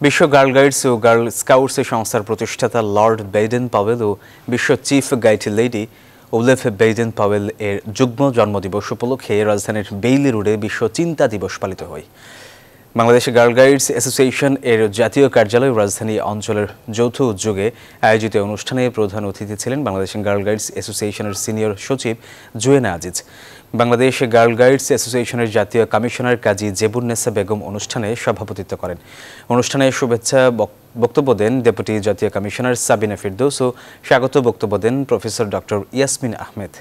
বিশ্ব girl guides ও girl scouts সংস্থার প্রতিষ্ঠাতা লর্ড বেইডেন পাওয়েল ও বিশ্ব chief guide Lady Olave Baden Powell এর যুগ্ম জন্মদিবস উপলক্ষে রাজধানীর বেইলি রোডে বিশ্ব চিন্তা দিবস পালিত হয়। বাংলাদেশ গার্ল গাইডস অ্যাসোসিয়েশন এর জাতীয় কার্যালয় রাজধানী অঞ্চলের যৌথ উদ্যোগে আয়োজিত অনুষ্ঠানে প্রধান অতিথি ছিলেন বাংলাদেশ গার্ল গাইডস অ্যাসোসিয়েশনের সিনিয়র সচিব জুয়েনা আজিজ। বাংলাদেশ গার্ল গাইডস অ্যাসোসিয়েশনের জাতীয় কমিশনার কাজী জেবুন্নেসা বেগম অনুষ্ঠানে সভাপতিত্ব করেন। অনুষ্ঠানে শুভেচ্ছা বক্তব্য দেন ডেপুটি জাতীয় কমিশনার সাবিনা ফিরদৌস ও স্বাগত বক্তব্য দেন প্রফেসর ডক্টর ইয়াসমিন আহমেদ।